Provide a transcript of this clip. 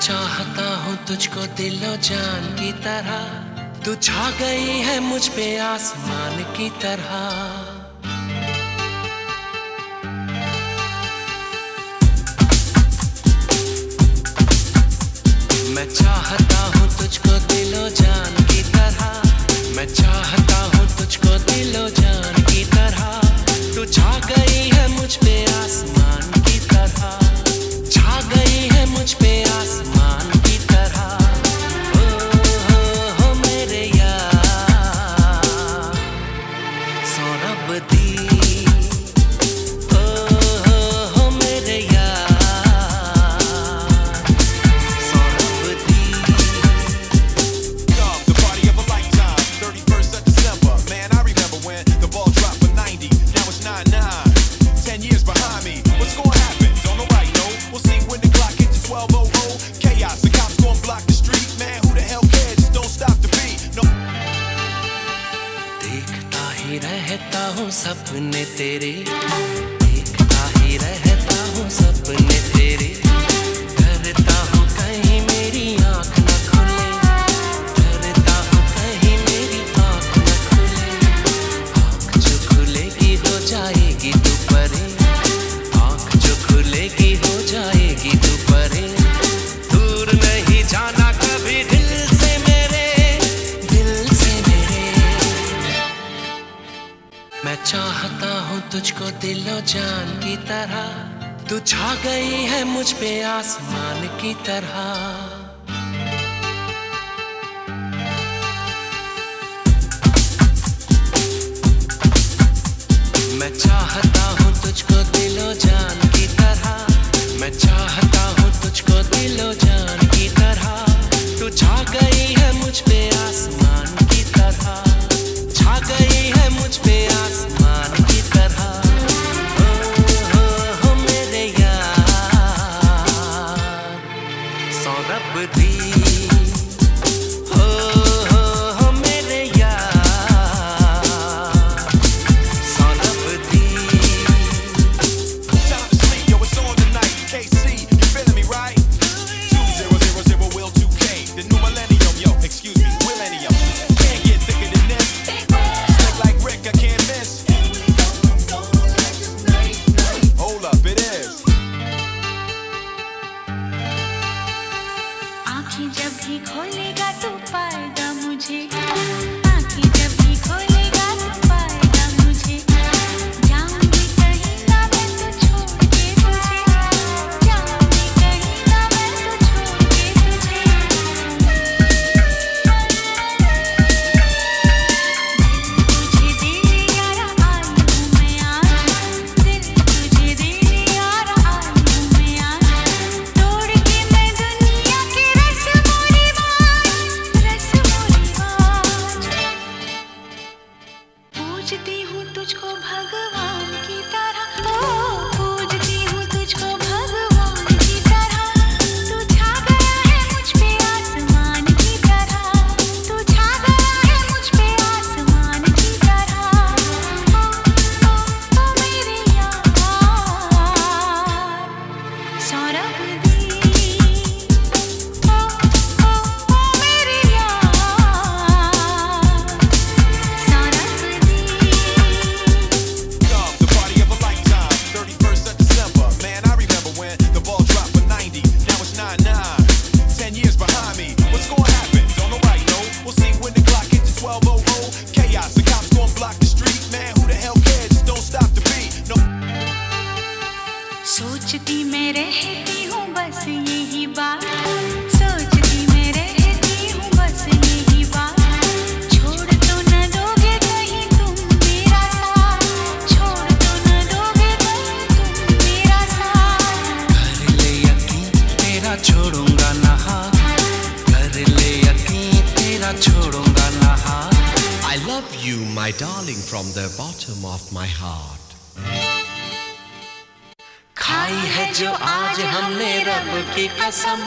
चाहता हूँ तुझको दिलो जान की तरह। तू छा गई है मुझ पे आसमान की तरह। मैं चाहता हूँ तुझको दिल सपने तेरे चाहता हूँ तुझको दिलो जान की तरह। तू छा गई है मुझ पे आसमान की तरह। मैं चाहता हूँ तुझको दिलो जान की तरह। मैं चाहता हूँ तुझको दिलो जान की तरह। तू छा गई है मुझ पे जब भी खोलेगा तो पाएगा मुझे। हूँ तुझको भगवान की तरह। सोचती मैं रहती हूँ बस यही बात। सोचती मैं रहती हूँ बस यही बात। छोड़ तो न दोगे कहीं तुम मेरा साथ। छोड़ तो न दोगे कहीं तुम मेरा साथ। कर ले यकीन तेरा छोड़ूँगा ना। हाथ कर ले यकीन तेरा छोड़ूँगा ना। हाथ I love you my darling from the bottom of my heart. खाई है जो आज हमने रब की कसम।